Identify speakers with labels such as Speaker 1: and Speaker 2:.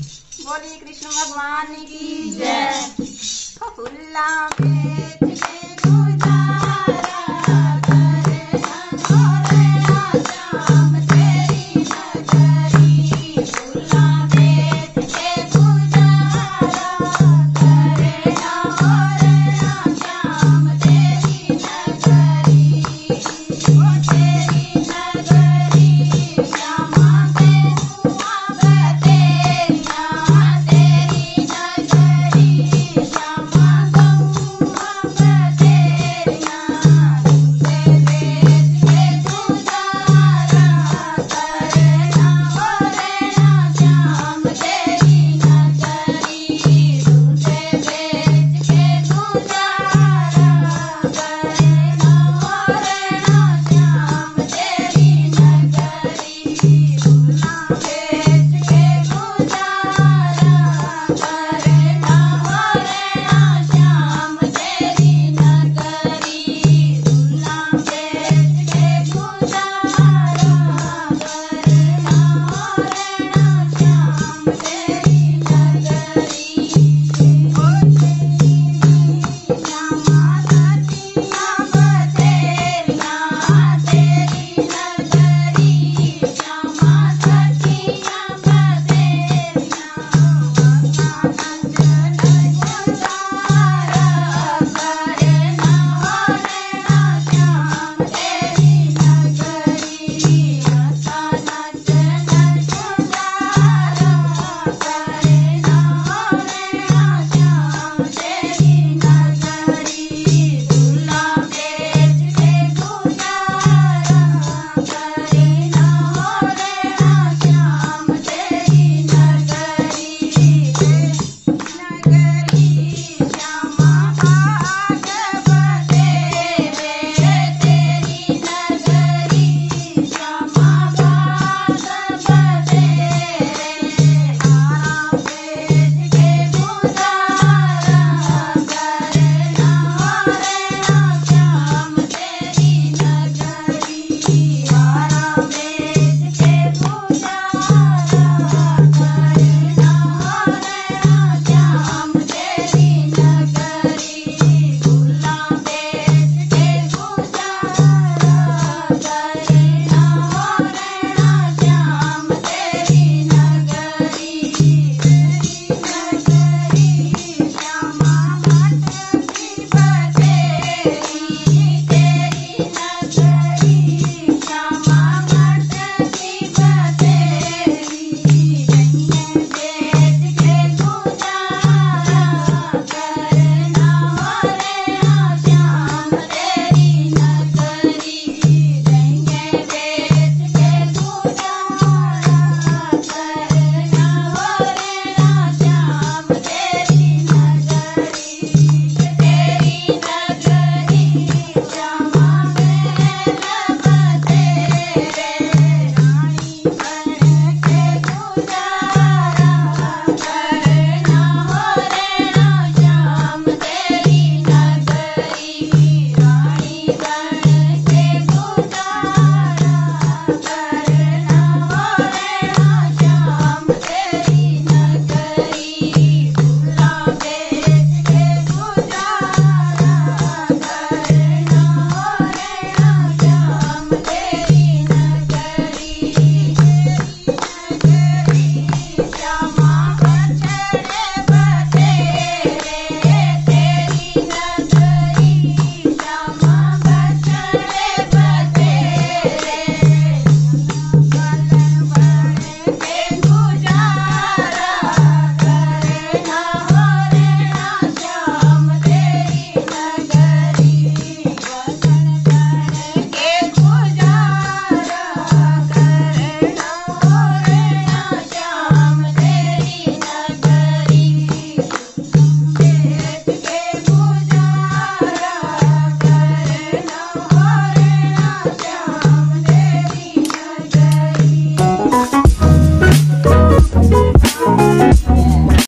Speaker 1: बोली कृष्ण भगवान की जय। फुल्ला में